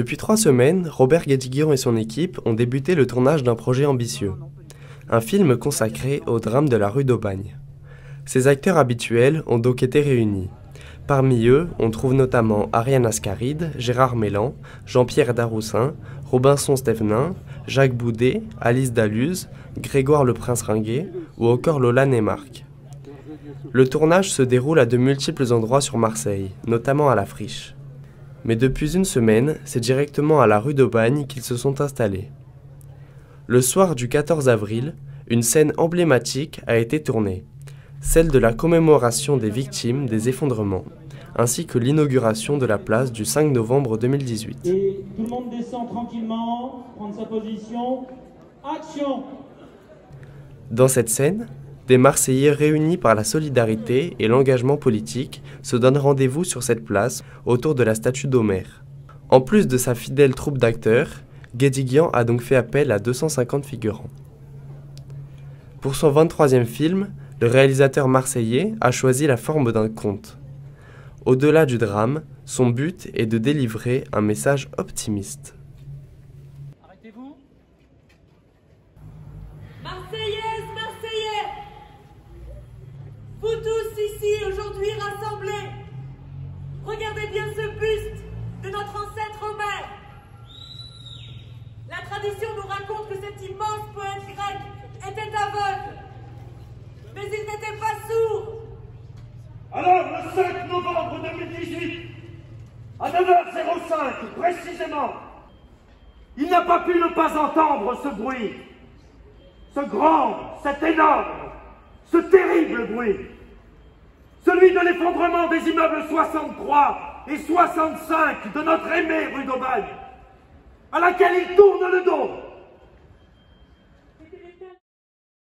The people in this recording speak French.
Depuis trois semaines, Robert Guédiguian et son équipe ont débuté le tournage d'un projet ambitieux. Un film consacré au drame de la rue d'Aubagne. Ses acteurs habituels ont donc été réunis. Parmi eux, on trouve notamment Ariane Ascaride, Gérard Mélan, Jean-Pierre Daroussin, Robinson Stevenin, Jacques Boudet, Alice Daluz, Grégoire le Prince Ringuet ou encore Lola Neymarck. Le tournage se déroule à de multiples endroits sur Marseille, notamment à la Friche. Mais depuis une semaine, c'est directement à la rue d'Aubagne qu'ils se sont installés. Le soir du 14 avril, une scène emblématique a été tournée, celle de la commémoration des victimes des effondrements, ainsi que l'inauguration de la place du 5 novembre 2018. Et tout le monde descend tranquillement, prendre sa position. Action Dans cette scène, des Marseillais réunis par la solidarité et l'engagement politique se donnent rendez-vous sur cette place autour de la statue d'Homère. En plus de sa fidèle troupe d'acteurs, Guédiguian a donc fait appel à 250 figurants. Pour son 23e film, le réalisateur marseillais a choisi la forme d'un conte. Au-delà du drame, son but est de délivrer un message optimiste. Vous tous ici aujourd'hui rassemblés, regardez bien ce buste de notre ancêtre Homère. La tradition nous raconte que cet immense poète grec était aveugle, mais il n'était pas sourd. Alors, le 5 novembre 2018, à 9h05 précisément, il n'a pas pu ne pas entendre ce bruit. Ce grand, cet énorme, ce terrible bruit. Celui de l'effondrement des immeubles 63 et 65 de notre aimée rue d'Aubagne, à laquelle il tourne le dos